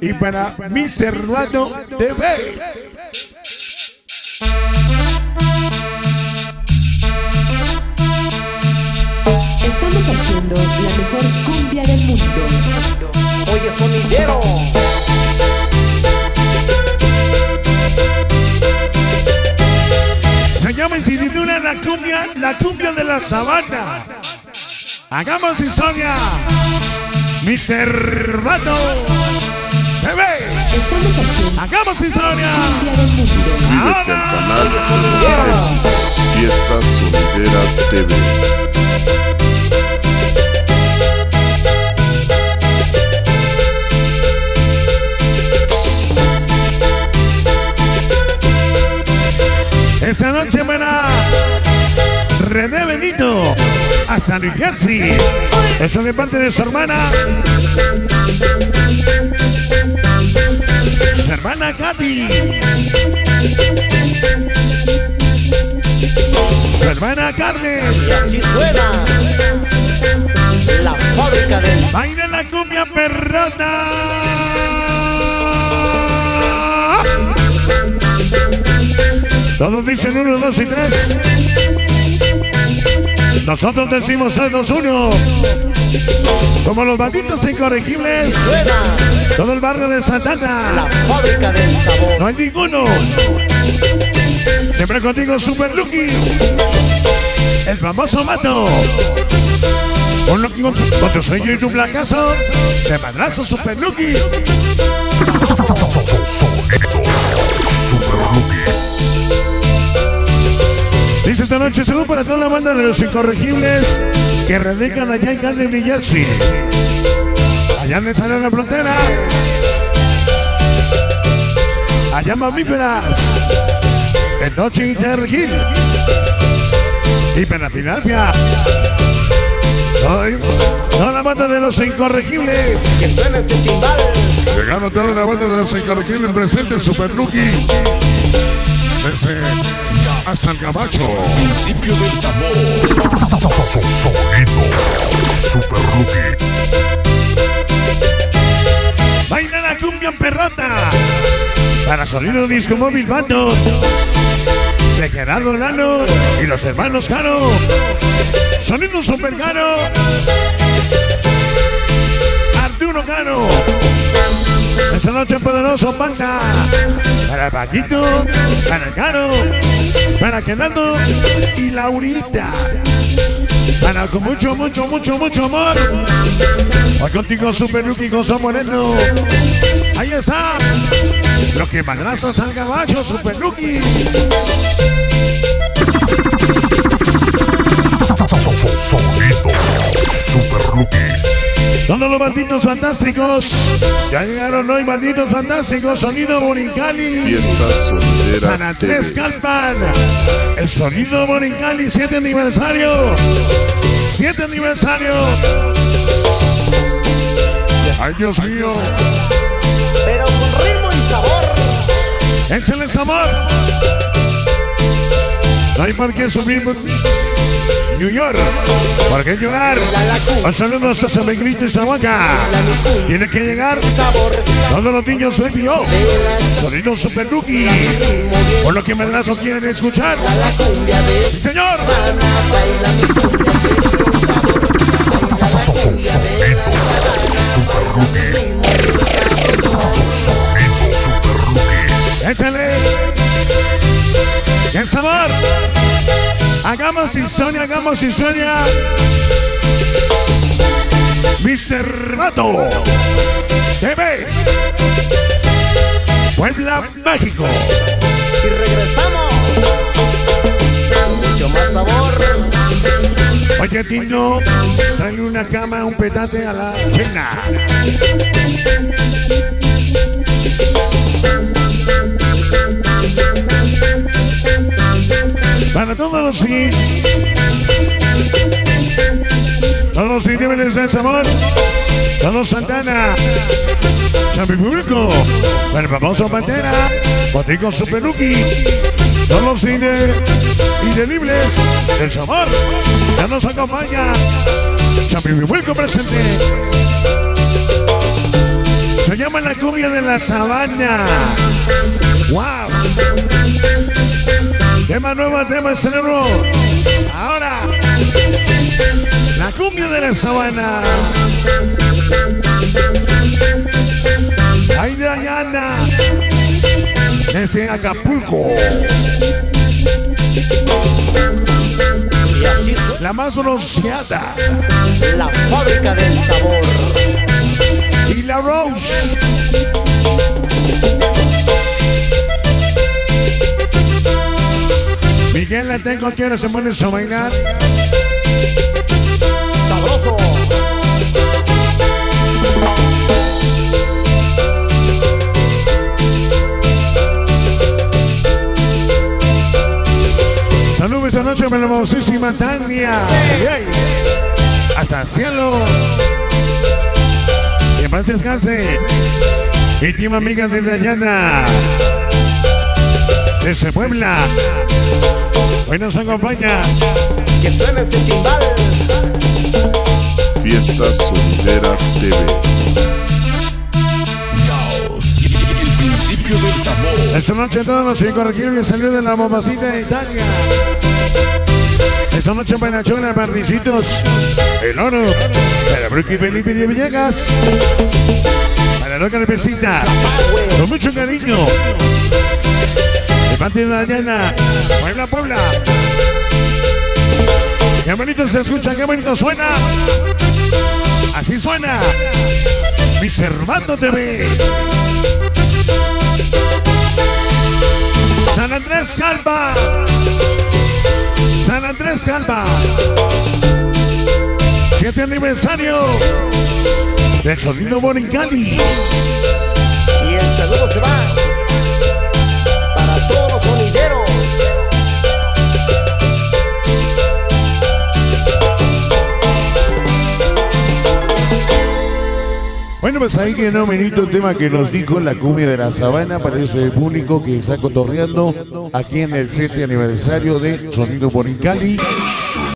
y para Mr. Rato TV. Estamos haciendo la mejor cumbia del mundo. Oye, sonidero. Se llama y se titula la cumbia, la cumbia de la sabana. Hagamos historia. Mr. Rato Hagamos historia. al canal Fiesta Sonidera TV. Esta noche para René Benito hasta New Jersey. Eso de parte de su hermana. Hermana Katy. Su hermana Carmen. Y así suena. La fábrica del Baila la cumbia perrota. Todos dicen uno, dos y tres. Nosotros decimos tres, dos, uno. Como los banditos incorregibles. Todo el barrio de La Santana. fábrica del sabor. No hay ninguno. Siempre contigo, Super Lucky. El famoso mato. Un Lucky con, con tu sello y tu placazo. De madrazo, Super Lucky. Dice esta noche, salud para toda la banda de los incorregibles que radican allá en Camden, New Jersey. Allá en esa la frontera. Allá mamíferas. En Noche y Hill. Y para Filadelfia. Toda toda la banda de los incorregibles. Timbal. Llegando toda la banda de los incorregibles presente, Super Lucky. Desde hasta el Gabacho. Principio del sabor. Sonido. Super Rookie. Baila la cumbia perrota. Para sonido disco móvil bando. De Gerardo Lano y los hermanos Caro. Sonido super caro. Arturo Caro. Esta noche poderoso banda. Para Paquito, para el Caro, para Gerardo y Laurita. Para con mucho, mucho, mucho, mucho amor. Hoy contigo Super Lucky Son Moreno. Ahí está. Lo que madrazos al caballo, Super Lucky. Sonido. Super Rookie. Todos los banditos fantásticos. Ya llegaron hoy, banditos fantásticos. Sonido Sonidera San Andrés. Calpan. El sonido Borincali, 7 aniversario. 7 aniversario. Ay, Dios mío. Pero con ritmo y sabor. Échale sabor. No hay por qué subir. New York. ¿Por qué llorar? Un saludo hasta San Miguelito y Zahuaca. Tiene que llegar todos los niños soy yo. Sonido Super Lucky. Por lo que madrazo quieren escuchar. De Señor. Hagamos historia, hagamos historia. Mr. Mato. TV. Puebla, México. Y regresamos. Mucho más sabor. Oye, Tino, tráele una cama, un petate a la chena. Para todos los sí. Todos los sí niveles de sabor. Todos Santana. Champi Público. Para el famoso Pantera. Botico Super Lucky. Todos los cines indelibles del sabor. Ya nos acompaña. Champi Público presente. Se llama la cumbia de la sabana. ¡Wow! Tema nuevo, tema cerebro. Ahora, la cumbia de la sabana. Ay, Dayana. Desde Acapulco. Y así suena La más bronceada. la fábrica del sabor. Y la Rose. La tengo ahora se pone a bailar. Sabroso. Saludos esta noche la hermosísima Tania. Hasta el cielo. Que paz descanse. Mi team amiga de Dayana. Desde Puebla. Hoy nos acompaña. Que suene ese timbal. Fiesta Sonidera TV. El principio del sabor. Esta noche todos los incorregibles saludan la bombacita de Italia. Esta noche para Chona, Particitos, El Oro, para Brookie Felipe de Villegas, para Loca Repesita, con mucho cariño. De Dayana, Puebla, Puebla. Qué bonito se escucha, qué bonito suena. Así suena. Mi Servando TV. San Andrés Calva. San Andrés Calva. Siete aniversario del sonido Borincali. Y el saludo se va Bueno, ahí quedó Benito el tema que nos dijo la cumbia de la sabana para ese público que está cotorreando aquí en el 7 aniversario de Sonido Borincali.